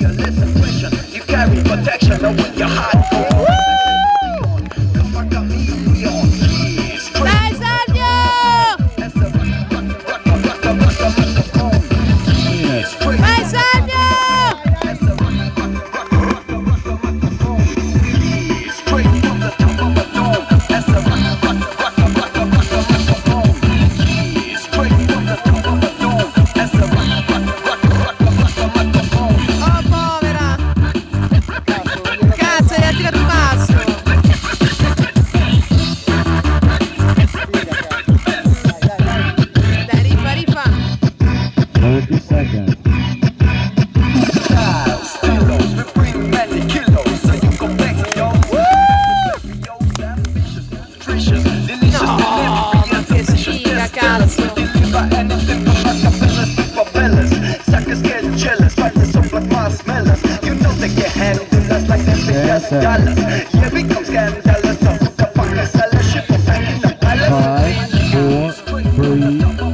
You less you carry protection, over your heart. second. Dallas. Yeah, Five, four, three,